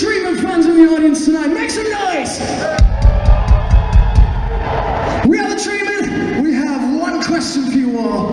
treatment fans in the audience tonight. Make some noise! We have a treatment. We have one question for you all.